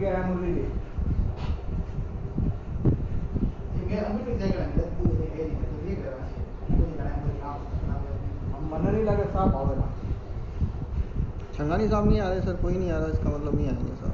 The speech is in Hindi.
गया है मुरली जी। मन नहीं लगे साहब आवेला छंगानी साहब नहीं आ रहे सर कोई नहीं आ रहा इसका मतलब नहीं आएँगे सर।